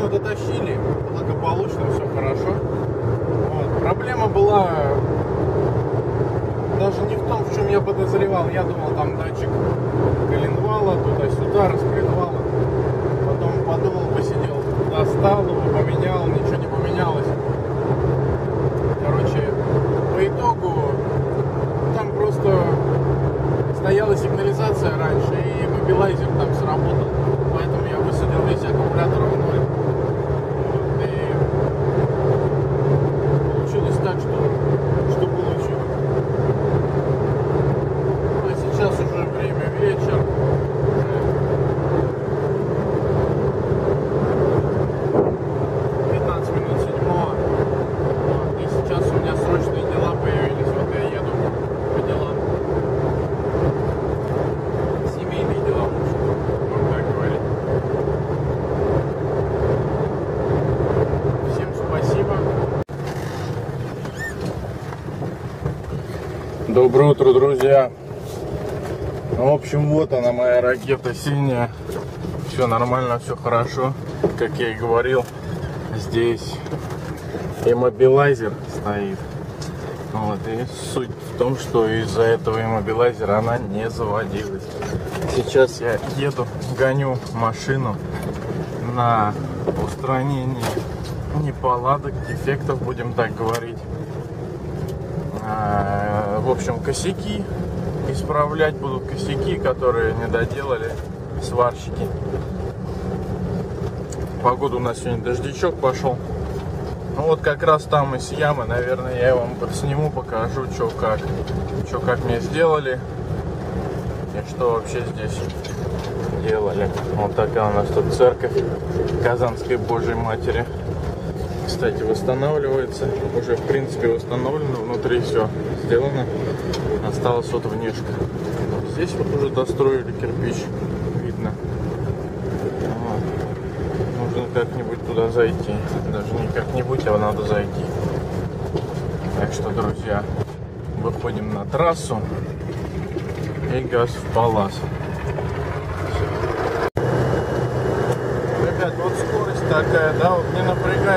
машину дотащили, благополучно, все хорошо. Вот. Проблема была даже не в том, в чем я подозревал. Я думал, там датчик коленвала, туда-сюда, распредвала. Потом подумал, посидел, достал его, поменял, ничего не поменялось. Короче, по итогу там просто стояла сигнализация раньше, и мобилайзер там сработал. Поэтому я высадил весь аккумулятор в ноль. Вот, и получилось так, что, что получилось. Ну, а сейчас уже время вечер. Уже 15 минут седьмого. Вот, И сейчас у меня срочные дела появились. Вот я еду по делам. Семейные дела, можно так говорить. Всем спасибо. Доброе утро, друзья. Ну, в общем, вот она моя ракета синяя. Все нормально, все хорошо. Как я и говорил, здесь иммобилайзер стоит. Вот, и суть в том, что из-за этого иммобилайзера она не заводилась. Сейчас я еду, гоню машину на устранение неполадок, дефектов, будем так говорить. В общем, косяки исправлять будут косяки, которые не доделали сварщики. Погода у нас сегодня дождичок пошел. Ну вот как раз там из ямы, наверное, я вам подсниму, покажу, что как. Что как мне сделали. И что вообще здесь делали. Вот такая у нас тут церковь Казанской Божьей Матери. Кстати, восстанавливается. Уже, в принципе, восстановлено. Внутри все сделано. Осталась вот внешка. Здесь вот уже достроили кирпич. Видно. Вот. Нужно как-нибудь туда зайти. Даже не как-нибудь, а надо зайти. Так что, друзья, выходим на трассу и газ в палас. Ребят, вот скорость такая, да, вот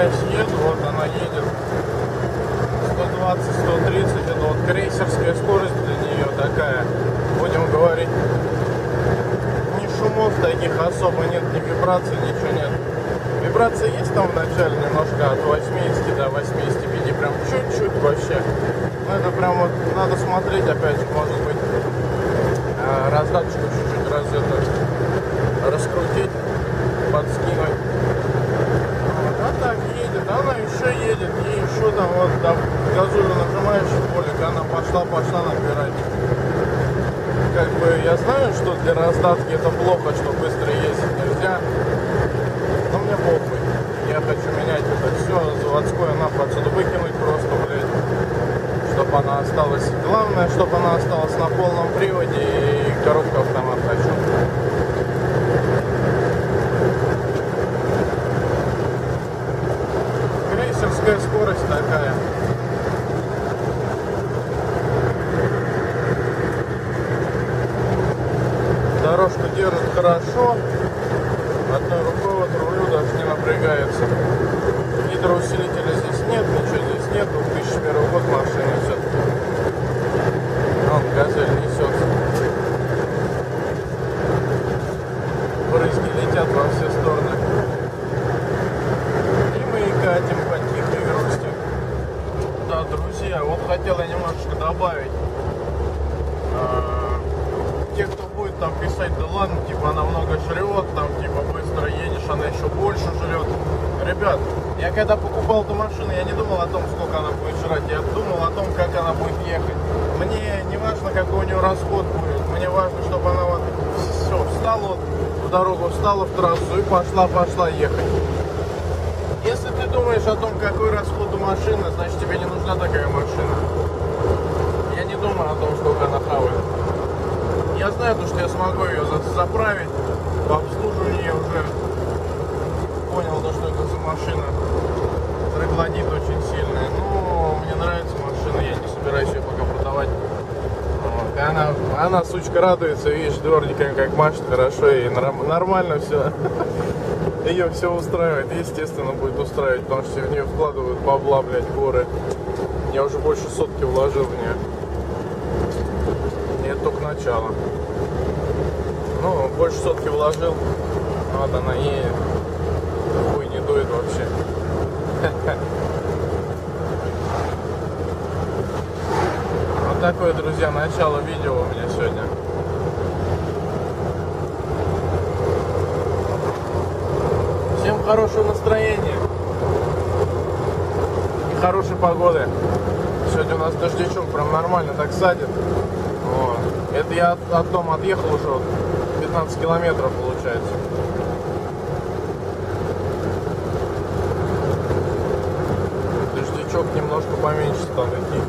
не напрягаясь еду, вот она едет 120-130, это вот крейсерская скорость для нее такая, будем говорить, ни шумов таких особо нет, ни вибраций, ничего нет. Вибрация есть там в начале немножко от 80 до 85, прям чуть-чуть вообще. Но это прям вот надо смотреть, опять же, может быть, э, раздаточку чуть-чуть раз это раскрутить, подскинуть. Вот, а так едет, она еще едет, и еще там вот там газулю нажимаешь, полик, она пошла, пошла набирать. Как бы я знаю, что для раздатки это плохо, что быстро ездить нельзя. Но мне похуй. Я хочу менять это все заводское нахуй отсюда выкинуть просто, блядь. Чтобы она осталась. Главное, чтобы она осталась на полном приводе и коробка автомат хочу. Крейсерская скорость такая. Дорожку держит хорошо. Одной рукой вот рулю даже не напрягается. Гидроусилителя здесь нет, ничего здесь нет. 2001 год машина все. Вон газель несется. Брызги летят во все стороны. И мы и катим по тихой грусти. Да, друзья, вот хотел я немножечко добавить. А, Те, кто будет там писать, да ладно, типа она много жрет, там типа быстро едешь, она еще больше жрет. Ребят, я когда покупал эту машину, я не думал о том, сколько она будет жрать, я думал о том, как она будет ехать. Мне не важно, какой у нее расход будет, мне важно, чтобы она вот все, встала в дорогу, встала в трассу и пошла-пошла ехать. Если ты думаешь о том, какой расход у машины, значит тебе не нужна такая машина. Я не думаю о том, сколько она хавает. Я знаю, то, что я смогу ее за- заправить обслуживанию уже понял, то, что это за машина троглодит очень сильная. Но мне нравится машина, я не собираюсь ее пока продавать. И она, она, сучка, радуется, видишь, дворниками как машет хорошо и норм- нормально все. Ее все устраивает, естественно, будет устраивать, потому что в нее вкладывают бабла, блядь, горы. Я уже больше сотки вложил в нее. И это только начало. Ну, больше сотки вложил. Вот она едет. Хуй не дует вообще. Вот такое, друзья, начало видео у меня сегодня. Всем хорошего настроения и хорошей погоды. Сегодня у нас дождичок прям нормально так садит. Вот. Это я от, от дома отъехал уже 15 километров получается. Дождичок немножко поменьше стал идти.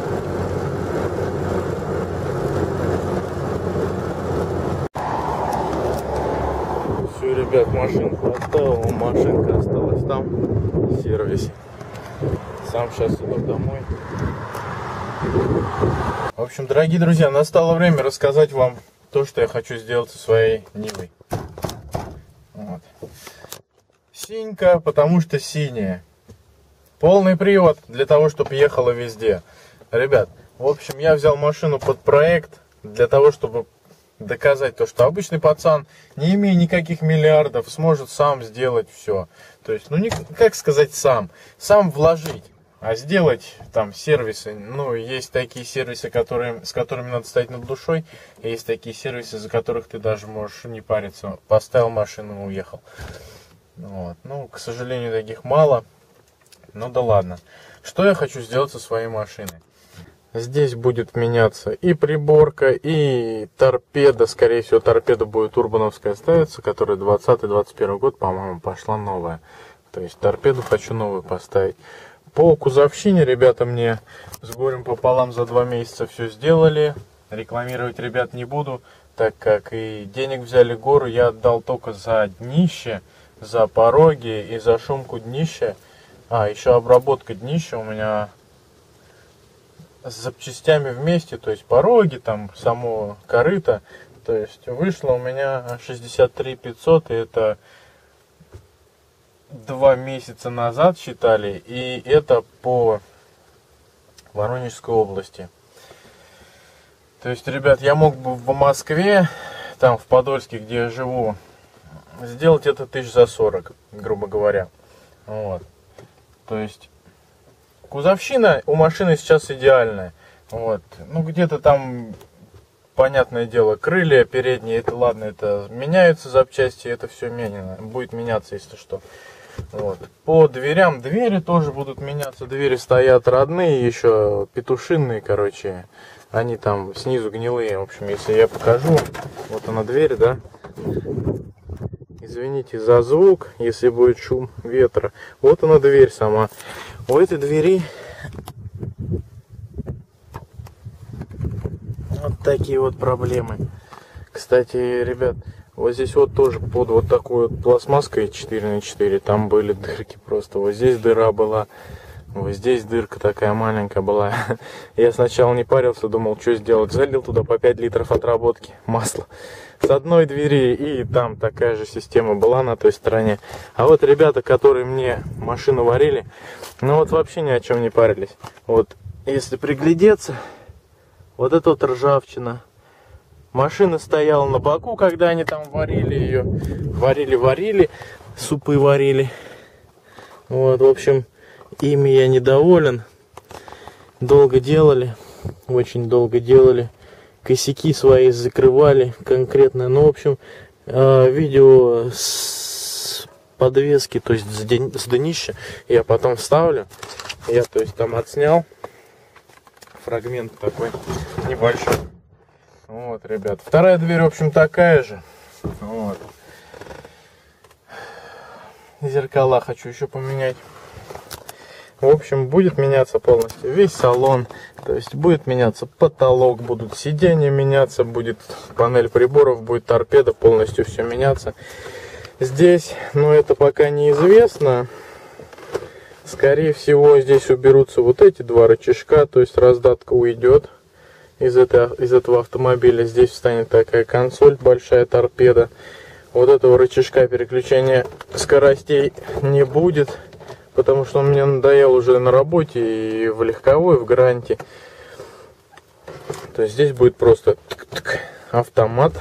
Все, ребят, машинку оставил, машинка осталась там в сервисе. Сам сейчас иду домой. В общем, дорогие друзья, настало время рассказать вам то, что я хочу сделать со своей Нивой. Вот. Синька, потому что синяя. Полный привод для того, чтобы ехала везде. Ребят, в общем, я взял машину под проект для того, чтобы доказать то, что обычный пацан, не имея никаких миллиардов, сможет сам сделать все. То есть, ну, не, как сказать сам, сам вложить. А сделать там сервисы, ну, есть такие сервисы, которые, с которыми надо стоять над душой, и есть такие сервисы, за которых ты даже можешь не париться. Поставил машину уехал. Вот. Ну, к сожалению, таких мало. Ну да ладно. Что я хочу сделать со своей машиной? Здесь будет меняться и приборка, и торпеда. Скорее всего, торпеда будет урбановская ставиться, которая 20-21 год, по-моему, пошла новая. То есть торпеду хочу новую поставить. По кузовщине ребята мне с горем пополам за два месяца все сделали. Рекламировать ребят не буду, так как и денег взяли гору я отдал только за днище, за пороги и за шумку днища. А, еще обработка днища у меня с запчастями вместе, то есть пороги, там само корыто. То есть вышло у меня 63 500, и это два месяца назад считали, и это по Воронежской области. То есть, ребят, я мог бы в Москве, там в Подольске, где я живу, сделать это тысяч за 40, грубо говоря. Вот. То есть, кузовщина у машины сейчас идеальная. Вот. Ну, где-то там, понятное дело, крылья передние, это ладно, это меняются запчасти, это все меняно, будет меняться, если что. Вот. По дверям двери тоже будут меняться. Двери стоят родные, еще петушинные, короче. Они там снизу гнилые. В общем, если я покажу, вот она дверь, да. Извините за звук, если будет шум ветра. Вот она дверь сама. У этой двери вот такие вот проблемы. Кстати, ребят, вот здесь вот тоже под вот такой вот пластмасской 4 на 4 там были дырки просто. Вот здесь дыра была. Вот здесь дырка такая маленькая была. Я сначала не парился, думал, что сделать. Залил туда по 5 литров отработки масла. С одной двери и там такая же система была на той стороне. А вот ребята, которые мне машину варили, ну вот вообще ни о чем не парились. Вот если приглядеться, вот это вот ржавчина. Машина стояла на боку, когда они там варили ее. Варили-варили, супы варили. Вот, в общем, ими я недоволен. Долго делали, очень долго делали. Косяки свои закрывали конкретно. Ну, в общем, э, видео с подвески, то есть с днища, я потом вставлю. Я, то есть, там отснял фрагмент такой небольшой. Вот, ребят. Вторая дверь, в общем, такая же. Вот. Зеркала хочу еще поменять. В общем, будет меняться полностью весь салон. То есть будет меняться потолок, будут сиденья меняться, будет панель приборов, будет торпеда, полностью все меняться. Здесь, но это пока неизвестно. Скорее всего, здесь уберутся вот эти два рычажка, то есть раздатка уйдет из, это, из этого автомобиля. Здесь встанет такая консоль, большая торпеда. вот этого рычажка переключения скоростей не будет, потому что он мне надоел уже на работе и в легковой, в гранте. То есть здесь будет просто автомат,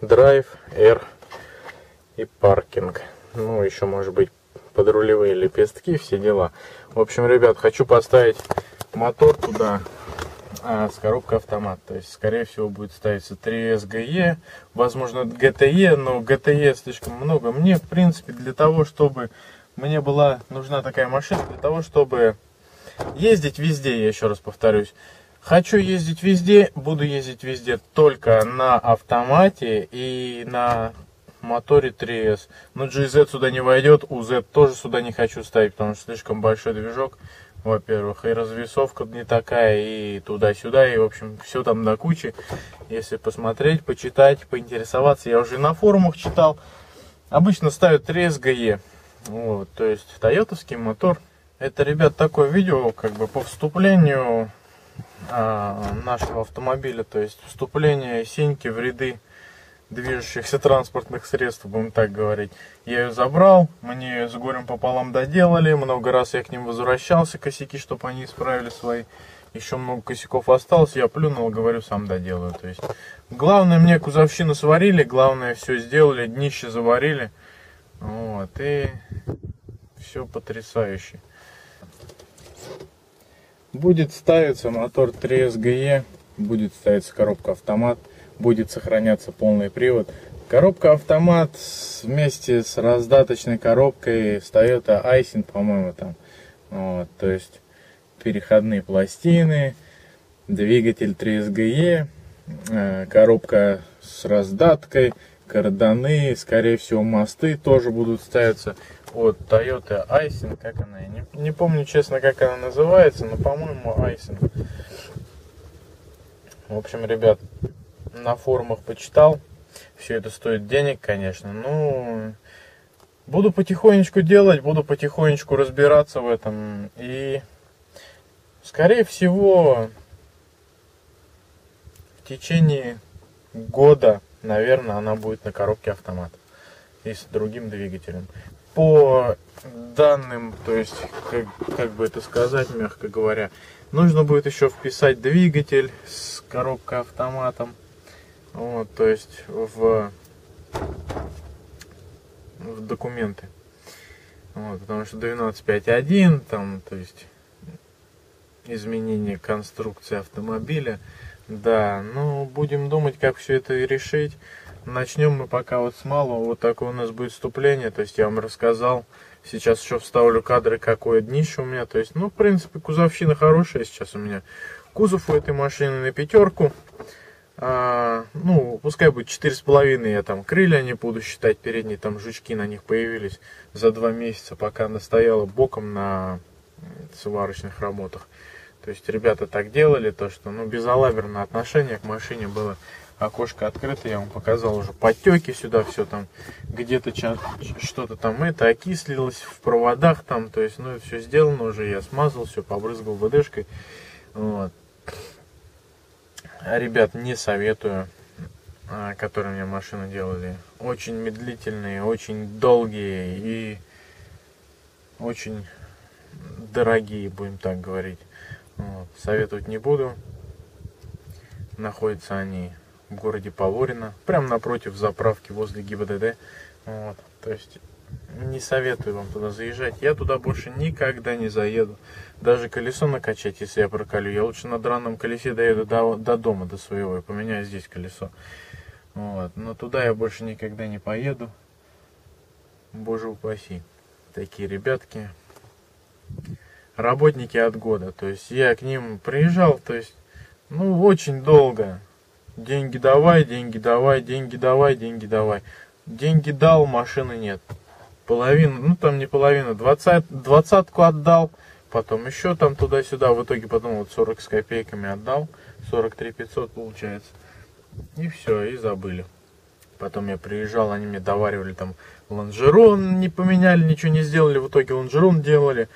драйв, R и паркинг. Ну, еще может быть подрулевые лепестки, все дела. В общем, ребят, хочу поставить мотор туда а, с коробкой автомат. То есть, скорее всего, будет ставиться 3S GE, возможно, GTE, но GTE слишком много. Мне, в принципе, для того, чтобы мне была нужна такая машина, для того, чтобы ездить везде, я еще раз повторюсь. Хочу ездить везде, буду ездить везде только на автомате и на моторе 3S. Но GZ сюда не войдет, UZ тоже сюда не хочу ставить, потому что слишком большой движок во-первых, и развесовка не такая, и туда-сюда, и, в общем, все там на куче. Если посмотреть, почитать, поинтересоваться, я уже на форумах читал, обычно ставят 3 SGE, вот, то есть тойотовский мотор. Это, ребят, такое видео, как бы по вступлению а, нашего автомобиля, то есть вступление Сеньки в ряды движущихся транспортных средств, будем так говорить. Я ее забрал, мне ее с горем пополам доделали, много раз я к ним возвращался, косяки, чтобы они исправили свои. Еще много косяков осталось, я плюнул, говорю, сам доделаю. То есть, главное, мне кузовщину сварили, главное, все сделали, днище заварили. Вот, и все потрясающе. Будет ставиться мотор 3SGE, будет ставиться коробка автомат будет сохраняться полный привод. Коробка автомат вместе с раздаточной коробкой с Toyota Айсин, по-моему, там. Вот, то есть переходные пластины, двигатель 3SGE, э, коробка с раздаткой, карданы, скорее всего мосты тоже будут ставиться от Toyota Айсин, как она, я не, не помню честно, как она называется, но по-моему Айсин. В общем, ребят, на форумах почитал. Все это стоит денег, конечно. Ну, буду потихонечку делать, буду потихонечку разбираться в этом. И, скорее всего, в течение года, наверное, она будет на коробке автомат. И с другим двигателем. По данным, то есть, как, как бы это сказать, мягко говоря, нужно будет еще вписать двигатель с коробкой автоматом вот, то есть в, в документы. Вот, потому что 12.5.1, там, то есть изменение конструкции автомобиля. Да, ну будем думать, как все это решить. Начнем мы пока вот с малого. Вот такое у нас будет вступление. То есть я вам рассказал. Сейчас еще вставлю кадры, какое днище у меня. То есть, ну, в принципе, кузовщина хорошая сейчас у меня. Кузов у этой машины на пятерку а, ну, пускай будет четыре с половиной, я там крылья не буду считать, передние там жучки на них появились за два месяца, пока она стояла боком на сварочных работах. То есть ребята так делали, то что, ну, безалаберное отношение к машине было. Окошко открыто, я вам показал уже потеки сюда, все там, где-то что-то там это окислилось в проводах там, то есть, ну, все сделано уже, я смазал, все побрызгал ВДшкой, вот ребят не советую, а, которые мне машину делали. Очень медлительные, очень долгие и очень дорогие, будем так говорить. Советовать не буду. Находятся они в городе Поворино, прямо напротив заправки возле ГИБДД. Вот. То есть не советую вам туда заезжать. Я туда больше никогда не заеду. Даже колесо накачать, если я проколю. Я лучше на драном колесе доеду до, до дома, до своего, и поменяю здесь колесо. Вот. Но туда я больше никогда не поеду. Боже упаси. Такие ребятки. Работники от года. То есть я к ним приезжал, то есть, ну, очень долго. Деньги давай, деньги давай, деньги давай, деньги давай. Деньги дал, машины нет половину, ну там не половину, двадцать, двадцатку отдал, потом еще там туда-сюда, в итоге потом вот 40 с копейками отдал, 43 500 получается. И все, и забыли. Потом я приезжал, они мне доваривали там лонжерон, не поменяли, ничего не сделали, в итоге лонжерон делали.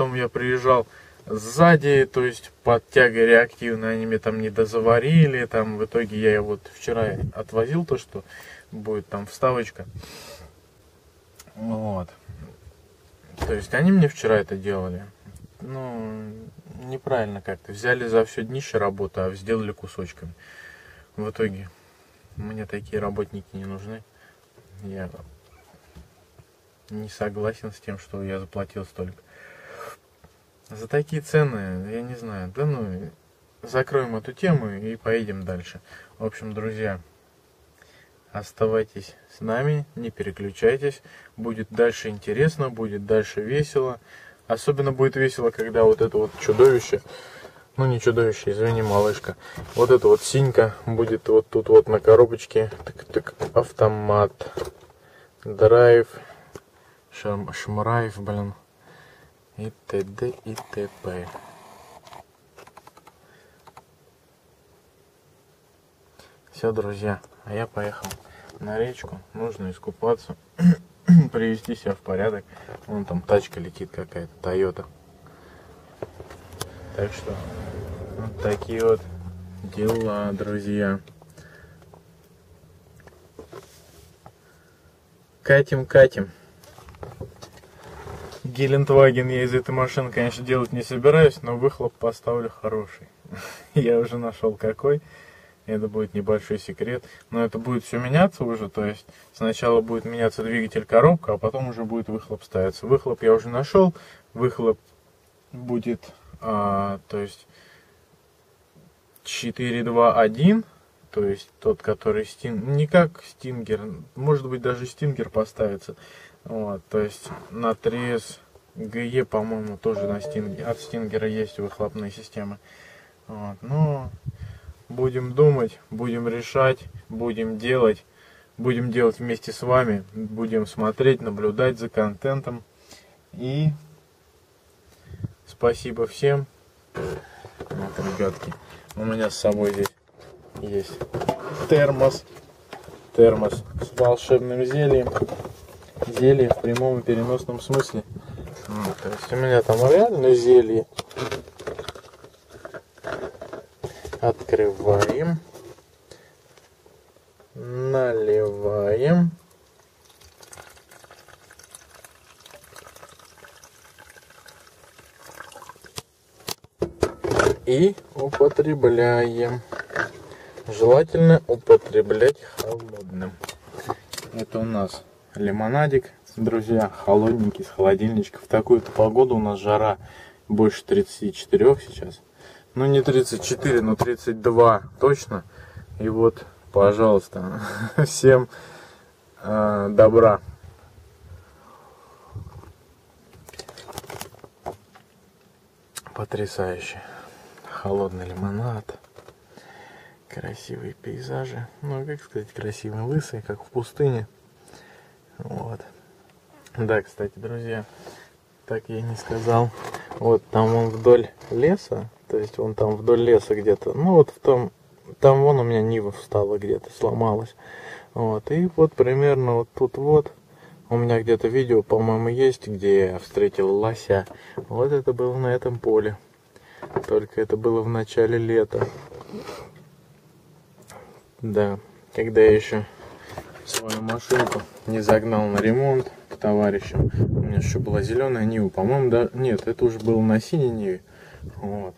Потом я приезжал сзади, то есть под тягой реактивной они мне там не дозаварили, там в итоге я вот вчера отвозил то, что будет там вставочка. Вот. То есть они мне вчера это делали. Ну, неправильно как-то. Взяли за все днище работу, а сделали кусочками. В итоге мне такие работники не нужны. Я не согласен с тем, что я заплатил столько. За такие цены, я не знаю, да ну, закроем эту тему и поедем дальше. В общем, друзья, оставайтесь с нами, не переключайтесь. Будет дальше интересно, будет дальше весело. Особенно будет весело, когда вот это вот чудовище, ну не чудовище, извини, малышка, вот это вот синька будет вот тут вот на коробочке, так-так, автомат, драйв, шам, шмрайв, блин, и т.д. и т.п. Все, друзья, а я поехал на речку. Нужно искупаться, привести себя в порядок. Вон там тачка летит какая-то, Тойота. Так что вот такие вот дела, друзья. Катим, катим. Гелендваген я из этой машины, конечно, делать не собираюсь, но выхлоп поставлю хороший. я уже нашел какой. Это будет небольшой секрет. Но это будет все меняться уже. То есть сначала будет меняться двигатель коробка, а потом уже будет выхлоп ставиться. Выхлоп я уже нашел. Выхлоп будет, а, то есть 4.2.1. То есть тот, который стин... не как стингер, может быть даже стингер поставится. Вот, то есть на 3С ГЕ, по-моему, тоже на стингер, от стингера есть выхлопные системы. Вот, но будем думать, будем решать, будем делать, будем делать вместе с вами, будем смотреть, наблюдать за контентом. И спасибо всем. Вот, ребятки, у меня с собой здесь есть термос, термос с волшебным зельем зелье в прямом и переносном смысле. Вот, то есть у меня там реально зелье. Открываем. Наливаем. И употребляем. Желательно употреблять холодным. Это у нас лимонадик, друзья, холодненький, с холодильничка. В такую-то погоду у нас жара больше 34 сейчас. Ну, не 34, но 32 точно. И вот, пожалуйста, всем э, добра. Потрясающе. Холодный лимонад. Красивые пейзажи. Ну, как сказать, красивые лысые, как в пустыне. Вот. Да, кстати, друзья, так я не сказал. Вот там он вдоль леса, то есть он там вдоль леса где-то. Ну вот в том, там вон у меня Нива встала где-то, сломалась. Вот, и вот примерно вот тут вот у меня где-то видео, по-моему, есть, где я встретил лося. Вот это было на этом поле. Только это было в начале лета. Да, когда я еще свою машинку не загнал на ремонт к товарищам. У меня еще была зеленая Нива, по-моему, да, нет, это уже было на синей Ниве. Вот.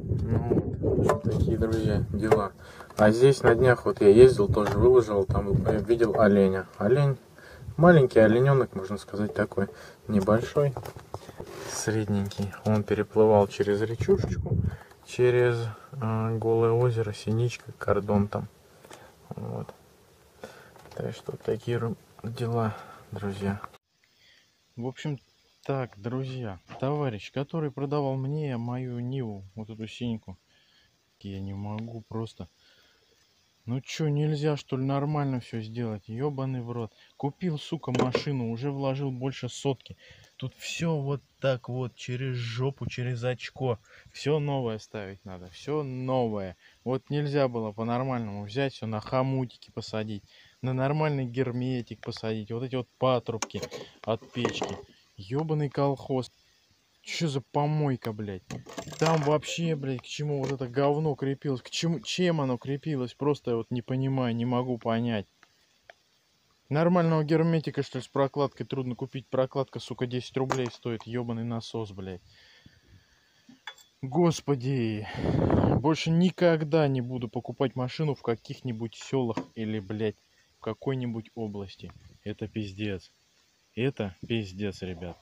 Ну вот, такие, друзья, дела. А здесь на днях вот я ездил, тоже выложил, там видел оленя. Олень, маленький олененок, можно сказать, такой небольшой, средненький. Он переплывал через речушечку, через э, голое озеро, синичка, кордон там. Вот. Так что такие дела, друзья. В общем, так, друзья, товарищ, который продавал мне мою Ниву, вот эту синьку, я не могу просто... Ну чё, нельзя что ли нормально все сделать? Ёбаный в рот. Купил, сука, машину, уже вложил больше сотки. Тут все вот так вот, через жопу, через очко. Все новое ставить надо, все новое. Вот нельзя было по-нормальному взять все на хомутики посадить на нормальный герметик посадить. Вот эти вот патрубки от печки. Ёбаный колхоз. Что за помойка, блядь? Там вообще, блядь, к чему вот это говно крепилось? К чему, чем оно крепилось? Просто я вот не понимаю, не могу понять. Нормального герметика, что ли, с прокладкой трудно купить. Прокладка, сука, 10 рублей стоит. Ёбаный насос, блядь. Господи. Больше никогда не буду покупать машину в каких-нибудь селах или, блядь, в какой-нибудь области. Это пиздец. Это пиздец, ребят.